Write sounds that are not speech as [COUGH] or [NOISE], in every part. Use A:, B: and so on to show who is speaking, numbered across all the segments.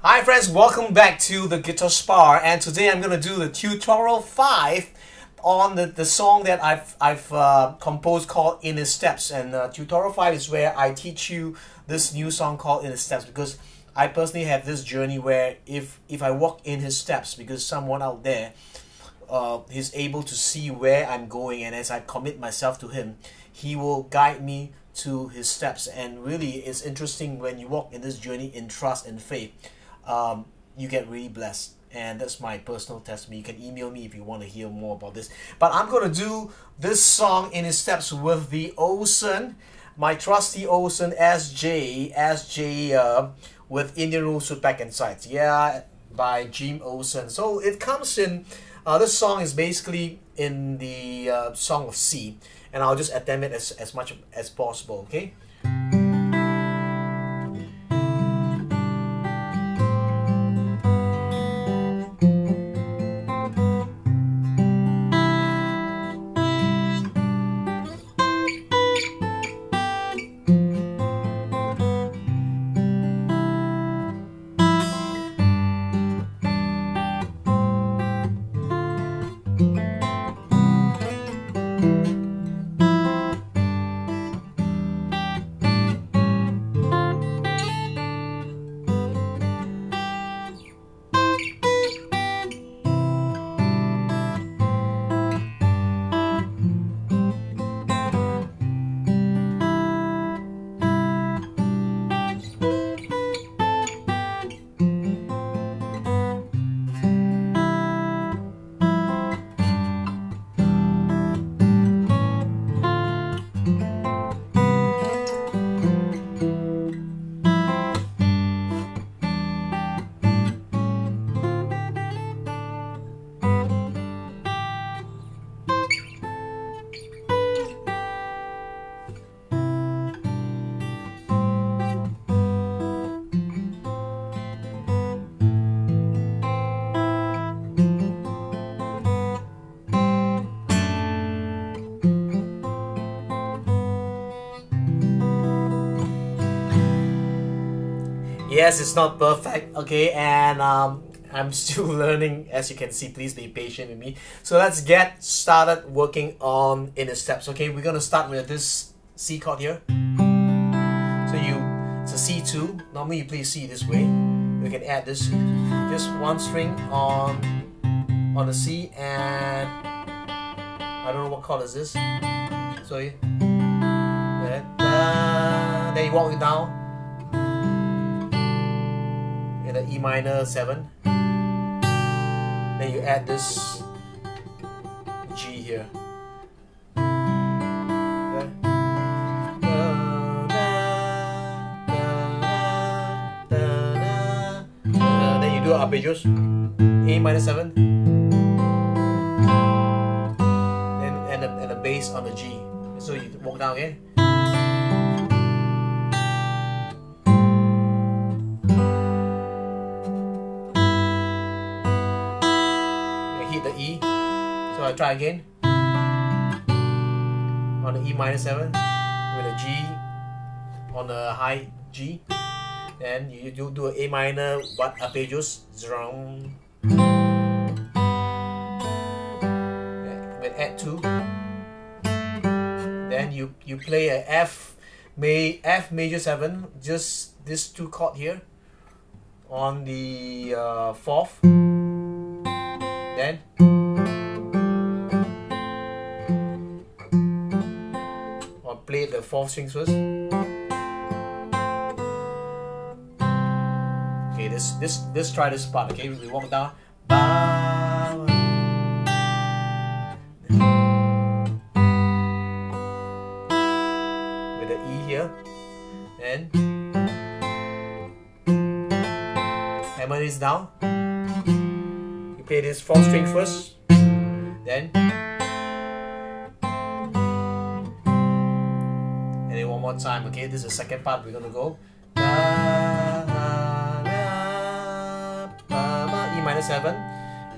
A: Hi friends, welcome back to the Guitar Spa and today I'm going to do the tutorial 5 on the, the song that I've, I've uh, composed called In His Steps. And uh, tutorial 5 is where I teach you this new song called In His Steps because I personally have this journey where if, if I walk in his steps because someone out there uh, he's able to see where I'm going and as I commit myself to him he will guide me to his steps. And really it's interesting when you walk in this journey in trust and faith um, you get really blessed. And that's my personal testimony. You can email me if you want to hear more about this. But I'm going to do this song in his steps with the Olson, my trusty Olson SJ, SJ uh, with Indian Rosewood back and sides. Yeah, by Jim Olson. So it comes in, uh, this song is basically in the uh, Song of C. And I'll just attempt it as, as much as possible, okay? Yes it's not perfect okay and um, I'm [LAUGHS] still learning as you can see please be patient with me. So let's get started working on in the steps okay? We're gonna start with this C chord here. So you it's a C2 normally you play C this way. We can add this just one string on on the C and I don't know what chord is this. So you, then you walk it down in the E minor 7 then you add this G here. Then you do arpeggios. A minor 7 then and the, and the bass on the G. So you walk down again I try again? On the E minor 7 with a G on the high G then you do, do A minor what arpeggios drum with add 2 then you you play a F may F major 7 just this two chord here on the uh, fourth. Then play the fourth strings first. Okay, this this let's try this part. Okay, we walk down. With the E here, and hammer this down. You play this fourth string first, then. More time. Okay, this is the second part. We're gonna go E minor seven,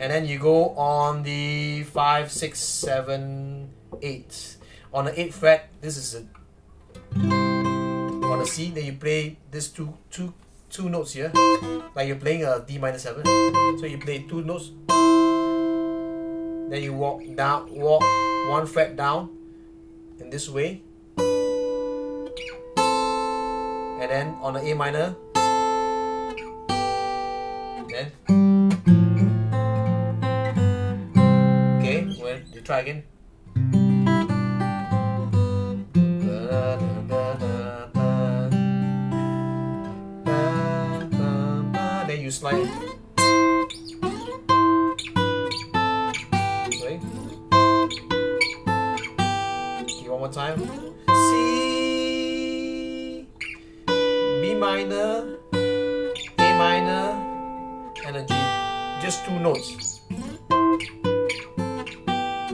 A: and then you go on the five, six, seven, eight. On the eighth fret, this is a on the C. Then you play this two two two notes here, like you're playing a D minor seven. So you play two notes, then you walk down, walk one fret down in this way, and then on the A minor, then okay, well you try again. Then you slide.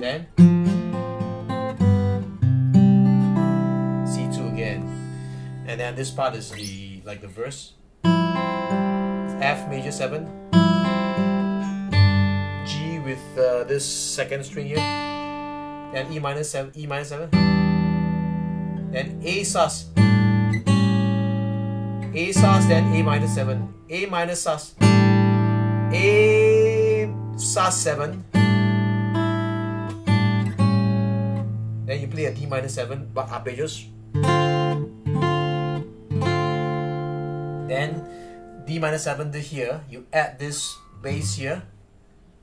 A: Then C2 again. And then this part is the like the verse. F major 7 G with uh, this second string here. Then E minor 7 E minor 7 then A sus. A sus then A minor 7 A minor sus. A sus 7 then you play a D minor 7 but arpeggios then D minor 7 to here, you add this bass here,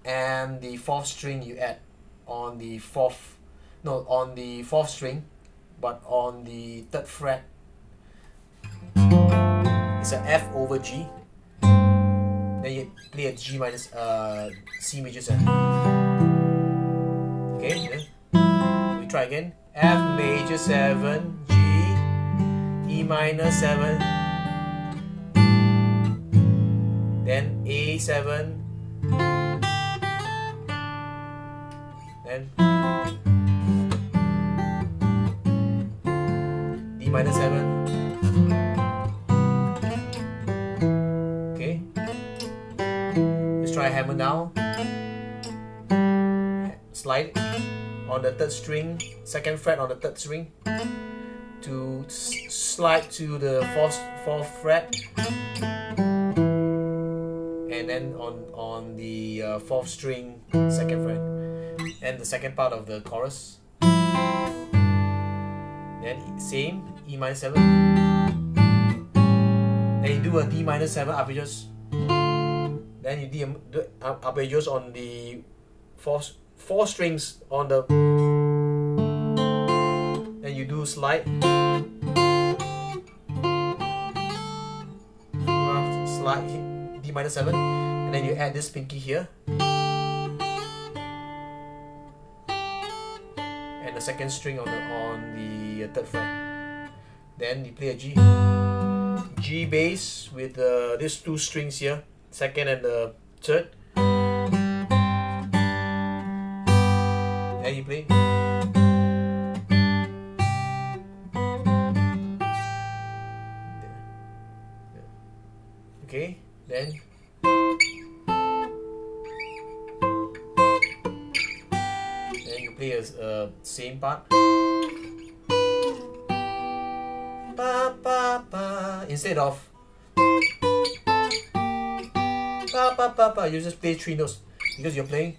A: and the fourth string you add on the fourth, no, on the fourth string, but on the third fret. It's a F over G. Then you play a G minus, uh, C major 7. Okay, try again. F major 7, G, E minor 7, then A7 then on the third string second fret on the third string to slide to the fourth, fourth fret and then on on the uh, fourth string second fret and the second part of the chorus. Then same E minor 7 then you do a D minor 7 arpeggios. Then you do, do arpeggios on the four, four strings on the then you do slide. Slide D minor 7 and then you add this pinky here. And the second string on the on the third fret. Then you play a G. G bass with uh, these two strings here second and the third okay then. Then you play a uh, same part. Ba, ba, ba. instead of. Ba, ba, ba, ba, you just play three notes because you're playing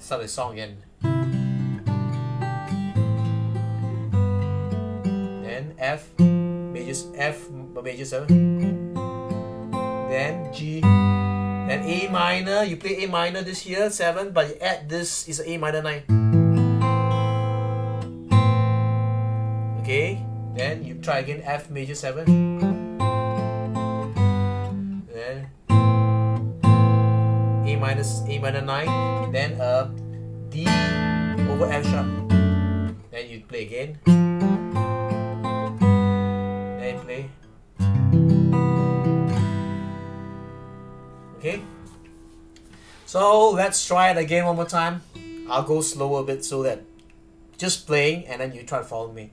A: start the song again. Then F, major F major seven. Then G, then A minor. You play A minor this here seven, but you add this is A minor nine. Okay, then you try again F major seven. Minus A minor nine, then a D over F sharp. Then you play again. Then play. Okay. So let's try it again one more time. I'll go slower a bit so that just playing and then you try to follow me.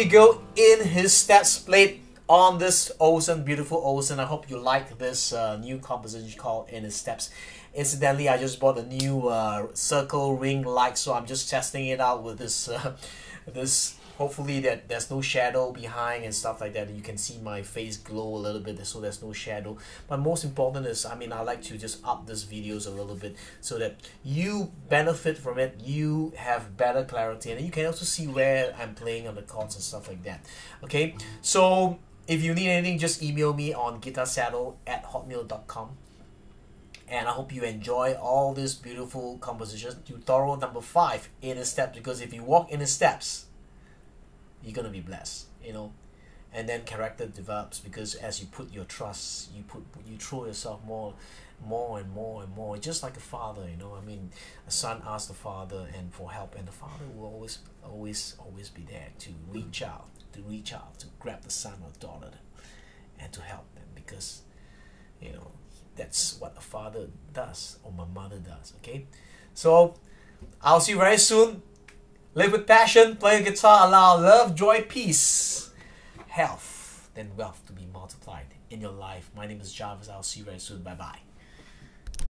A: You go, in his steps played on this Olson, beautiful Olson. I hope you like this uh, new composition called In His Steps. Incidentally, I just bought a new uh, circle ring light, so I'm just testing it out with this uh, [LAUGHS] this hopefully that there's no shadow behind and stuff like that. You can see my face glow a little bit so there's no shadow. But most important is I mean I like to just up this videos a little bit so that you benefit from it you have better clarity and you can also see where I'm playing on the chords and stuff like that. Okay? So if you need anything just email me on guitarsaddle at hotmail.com and I hope you enjoy all these beautiful compositions. Tutorial number five in the steps because if you walk in the steps, you're gonna be blessed you know? And then character develops because as you put your trust you put you throw yourself more more and more and more. Just like a father you know? I mean a son asks the father and for help and the father will always always always be there to reach out to reach out to grab the son or daughter and to help them because you know that's what a father does or my mother does okay so i'll see you very soon Live with passion, play guitar, allow love, joy, peace, health, then wealth to be multiplied in your life. My name is Jarvis. I'll see you very soon. Bye bye.